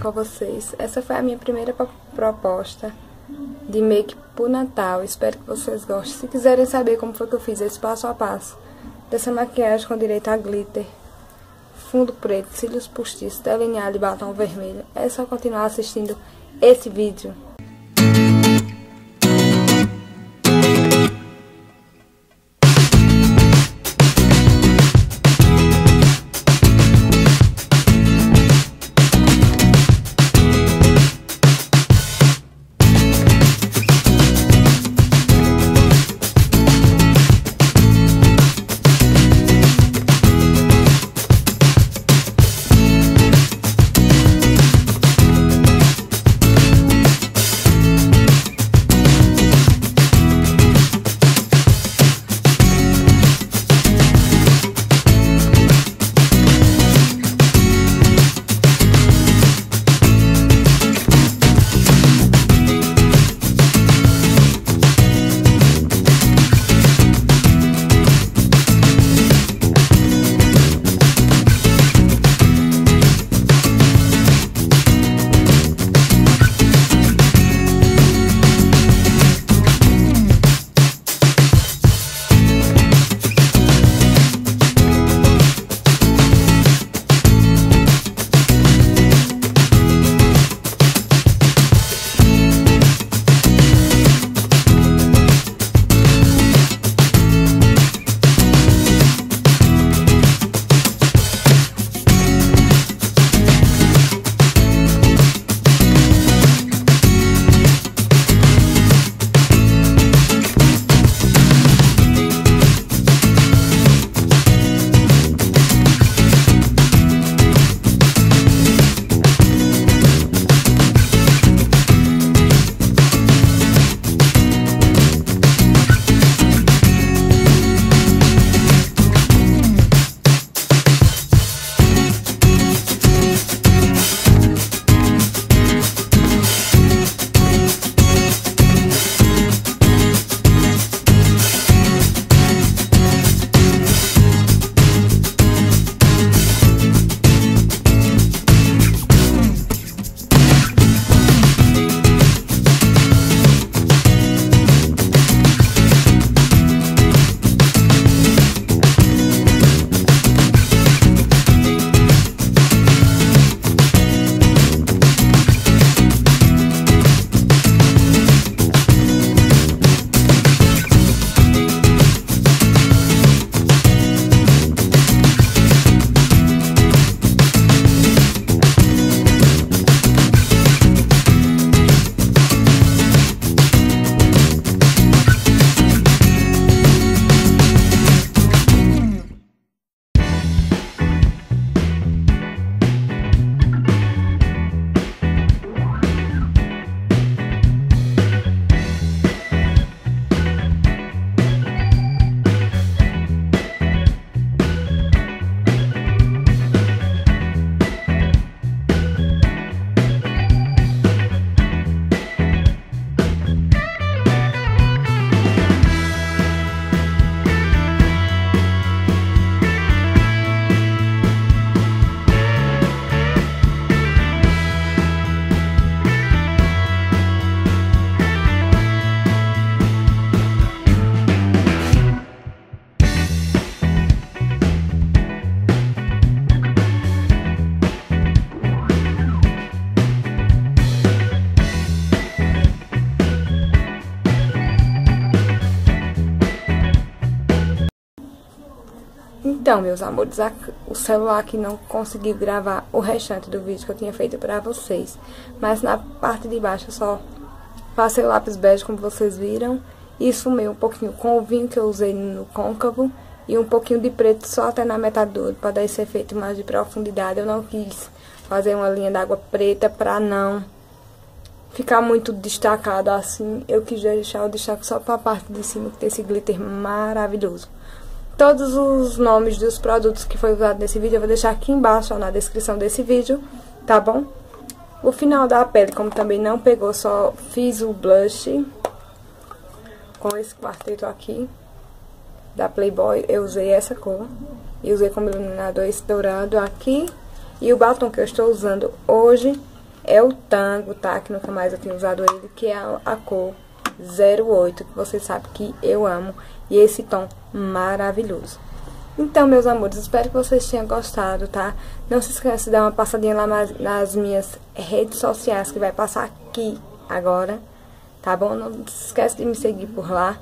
com vocês. Essa foi a minha primeira proposta de make pro Natal. Espero que vocês gostem. Se quiserem saber como foi que eu fiz esse passo a passo dessa maquiagem com direito a glitter, fundo preto, cílios postiços, delineado e batom vermelho, é só continuar assistindo esse vídeo. Então, meus amores, o celular aqui não conseguiu gravar o restante do vídeo que eu tinha feito pra vocês. Mas na parte de baixo eu só passei lápis bege, como vocês viram. E esfumei um pouquinho com o vinho que eu usei no côncavo. E um pouquinho de preto só até na metade do olho, pra dar esse efeito mais de profundidade. Eu não quis fazer uma linha d'água preta pra não ficar muito destacado assim. Eu quis deixar o destaque só pra parte de cima, que tem esse glitter maravilhoso. Todos os nomes dos produtos que foi usado nesse vídeo eu vou deixar aqui embaixo, ó, na descrição desse vídeo, tá bom? O final da pele, como também não pegou, só fiz o blush com esse quarteto aqui da Playboy. Eu usei essa cor e usei como iluminador esse dourado aqui. E o batom que eu estou usando hoje é o tango, tá? Que nunca mais eu tenho usado ele, que é a, a cor 08, que vocês sabem que eu amo. E esse tom maravilhoso. Então, meus amores, espero que vocês tenham gostado, tá? Não se esqueça de dar uma passadinha lá nas, minhas redes sociais, que vai passar aqui agora, tá bom? Não se esqueça de me seguir por lá.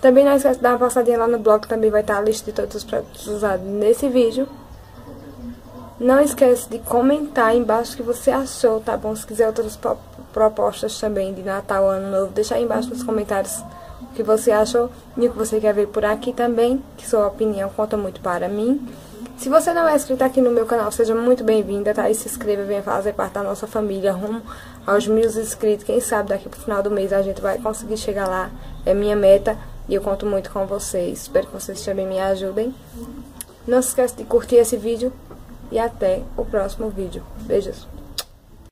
Também não esqueça de dar uma passadinha lá no blog, também vai estar a lista de todos os produtos usados nesse vídeo. Não esqueça de comentar embaixo o que você achou, tá bom? Se quiser outras propostas também de Natal, Ano Novo, deixa aí embaixo nos comentários o que você achou e o que você quer ver por aqui também, que sua opinião conta muito para mim. Se você não é inscrito aqui no meu canal, seja muito bem-vinda, tá? E se inscreva, venha fazer parte da nossa família rumo aos mil inscritos. Quem sabe daqui pro final do mês a gente vai conseguir chegar lá. É minha meta e eu conto muito com vocês. Espero que vocês também me ajudem. Não se esqueça de curtir esse vídeo e até o próximo vídeo. Beijos!